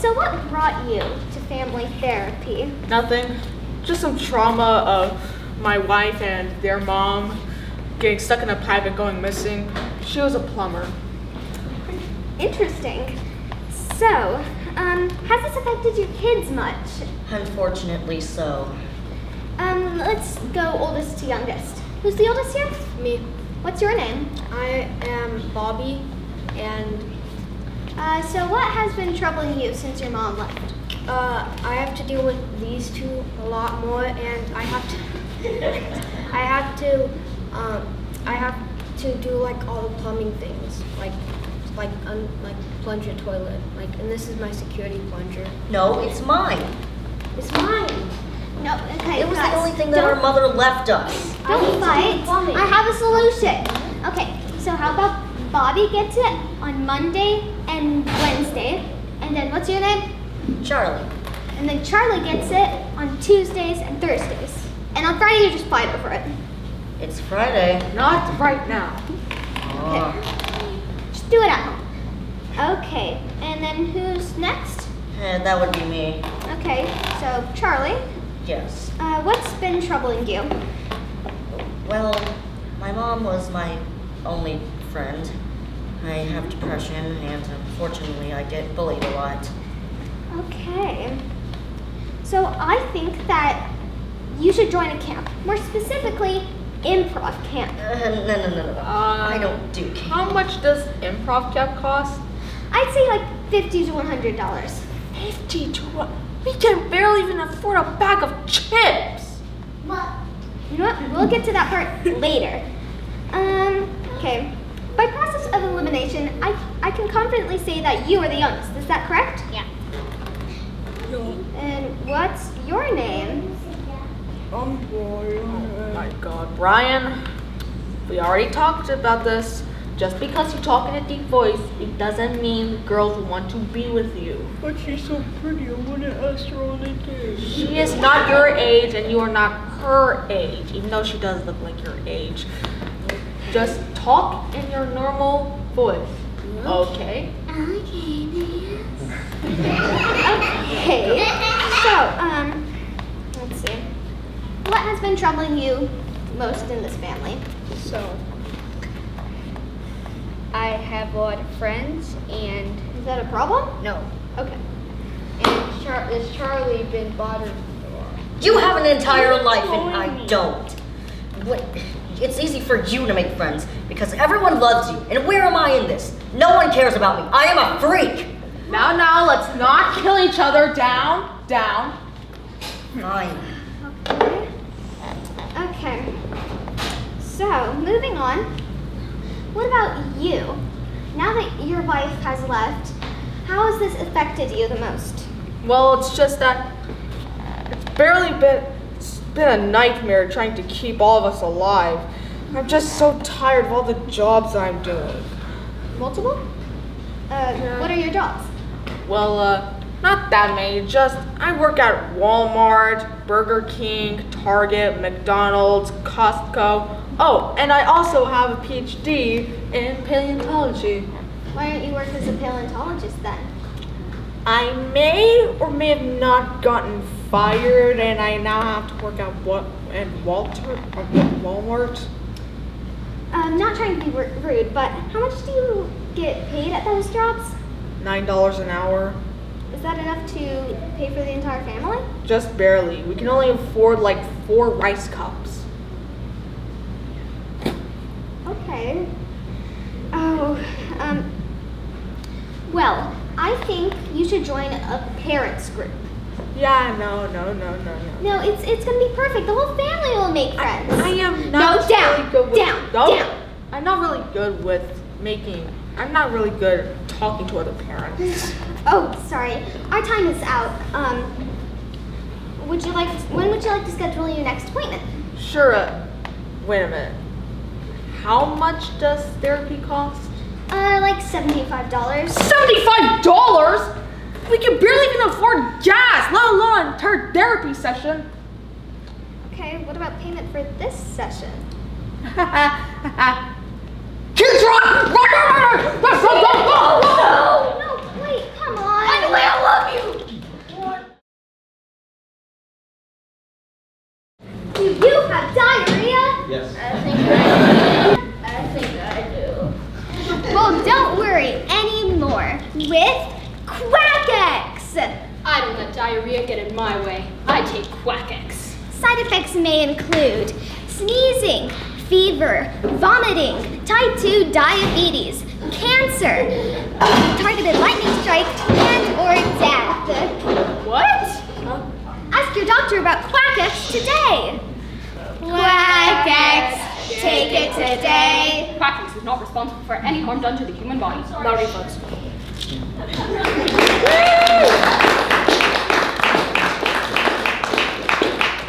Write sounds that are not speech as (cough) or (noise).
So what brought you to family therapy? Nothing. Just some trauma of my wife and their mom getting stuck in a pipe and going missing. She was a plumber. Interesting. So, um, has this affected your kids much? Unfortunately so. Um, let's go oldest to youngest. Who's the oldest here? Me. What's your name? I am Bobby, and Uh, so what has been troubling you since your mom left? uh, I have to deal with these two a lot more, and I have to, (laughs) I have to, um, I have to do like all the plumbing things, like, like, un, like plunge your toilet, like, and this is my security plunger. No, it's mine. It's mine. No, okay, It was guys, the only thing that our mother left us. I need to Don't do fight. I have a solution. Okay, so how about Bobby gets it on Monday and Wednesday, and then what's your name? Charlie. And then Charlie gets it on Tuesdays and Thursdays. And on Friday you just fight over it. It's Friday. Not right now. Oh, Just do it at home. Okay, and then who's next? eh, that would be me. Okay, so Charlie, Yes. uh, what's been troubling you? Well, my mom was my only friend. I have depression, and unfortunately, I get bullied a lot. Okay. So I think that you should join a camp. More specifically, improv camp. Uh, no, no, no, no. I don't do camp. How much does improv camp cost? I'd say like fifty to one hundred dollars. 50 to what? We can barely even afford a bag of chips. Well you know what? We'll get to that part later. Um, okay. By process of elimination, I, I can confidently say that you are the youngest. Is that correct? Yeah. And what's your name? Oh my god, Brian. We already talked about this. Just because you talk in a deep voice, it doesn't mean girls want to be with you. But she's so pretty, I want to ask her on a date. She is not your age and you are not her age, even though she does look like your age. Just talk in your normal voice. Okay? Okay. okay. So, um, let's see. What has been troubling you most in this family? So, I have a lot of friends, and Is that a problem? no, Okay. and Char- has Charlie been bothering me? You have an entire life, and I don't. What? It's easy for you to make friends because everyone loves you. And where am I in this? No one cares about me. I am a freak. Now, now, let's not kill each other. Down, down. Fine. Okay. Okay. So, moving on. What about you? Now that your wife has left, how has this affected you the most? Well, it's just that it's barely been it's been a nightmare trying to keep all of us alive. I'm just so tired of all the jobs I'm doing. Multiple? Uh, what are your jobs? Well, uh, not that many. Just I work at Walmart, Burger King, Target, McDonald's, Costco. Oh, and I also have a PhD in paleontology. Why don't you work as a paleontologist then? I may or may have not gotten fired, and I now have to work at what at Walter or Walmart. I'm not trying to be rude, but how much do you get paid at those jobs? Nine dollars an hour, Is that enough to pay for the entire family? just barely. We can only afford like four rice cups. Okay. Oh, um. Well, I think you should join a parents group. Yeah, no, no, no, no, no. No, it's it's gonna be perfect. The whole family will make friends. I am not No, down, really good with down, no, down. I'm not really good with making. I'm not really good at talking to other parents. (sighs) Oh, sorry. Our time is out. Um. Would you like? when would you like to schedule your next appointment? Sure. Uh, wait a minute. How much does therapy cost? Uh, like seventy-five dollars. Seventy-five dollars. therapy session. Okay, what about payment for this session? (laughs) Kids run! Run! Let's go, go, go, go! No, wait, come on. Anyway, I love you! Do you have diarrhea? Yes. I think I do. I think I do. Well, don't worry anymore with Quack Ex. I don't let diarrhea get in my way. I take Quack Ex. Side effects may include sneezing, fever, vomiting, type 2 diabetes, cancer, targeted lightning strike, and or death. What? Ask your doctor about Quack Ex today. Quack Ex, take it today. Quack Ex is not responsible for any harm done to the human body. Refunds. Woo!